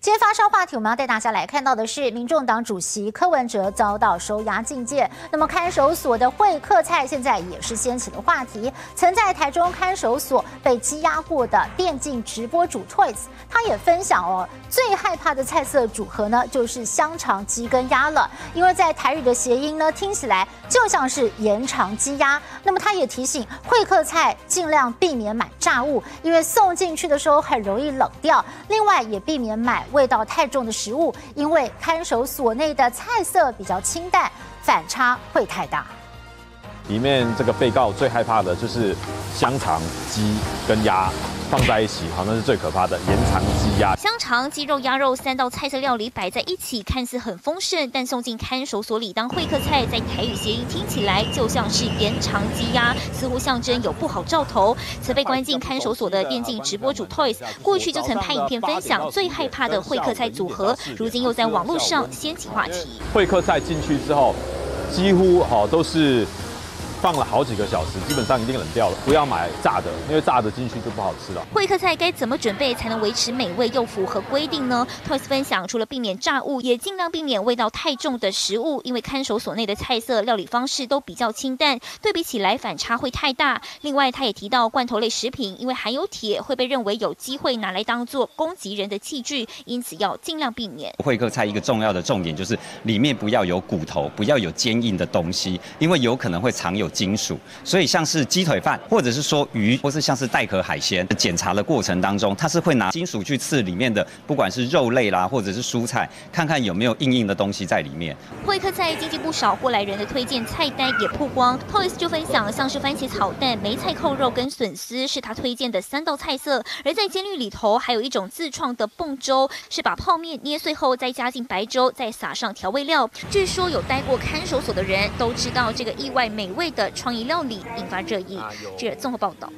今天发烧话题，我们要带大家来看到的是，民众党主席柯文哲遭到收押禁见。那么看守所的会客菜现在也是掀起了话题。曾在台中看守所被羁押过的电竞直播主 Toys，他也分享哦，最害怕的菜色组合呢，就是香肠鸡跟鸭了，因为在台语的谐音呢，听起来就像是延长鸡鸭。那么他也提醒会客菜尽量避免买炸物，因为送进去的时候很容易冷掉。另外也避免买。味道太重的食物，因为看守所内的菜色比较清淡，反差会太大。里面这个被告最害怕的就是香肠、鸡跟鸭。放在一起，好像是最可怕的延长鸡鸭、香肠、鸡肉、鸭肉三道菜色料理摆在一起，看似很丰盛，但送进看守所里当会客菜，在台语谐音听起来就像是延长鸡鸭，似乎象征有不好兆头。曾被关进看守所的电竞直播主 Toys，过去就曾拍影片分享最害怕的会客菜组合，如今又在网络上掀起话题。会客菜进去之后，几乎好都是。放了好几个小时，基本上一定冷掉了。不要买炸的，因为炸的进去就不好吃了。会客菜该怎么准备才能维持美味又符合规定呢？Toys 分享，除了避免炸物，也尽量避免味道太重的食物，因为看守所内的菜色料理方式都比较清淡，对比起来反差会太大。另外，他也提到罐头类食品，因为含有铁，会被认为有机会拿来当做攻击人的器具，因此要尽量避免。会客菜一个重要的重点就是里面不要有骨头，不要有坚硬的东西，因为有可能会藏有。金属，所以像是鸡腿饭，或者是说鱼，或是像是带壳海鲜，检查的过程当中，它是会拿金属去刺里面的，不管是肉类啦，或者是蔬菜，看看有没有硬硬的东西在里面。会客在经济不少过来人的推荐菜单也曝光，Toys 就分享像是番茄炒蛋、梅菜扣肉跟笋丝是他推荐的三道菜色，而在监狱里头还有一种自创的泵粥，是把泡面捏碎后再加进白粥，再撒上调味料。据说有待过看守所的人都知道这个意外美味的。创意料理引发热议。记者综合报道。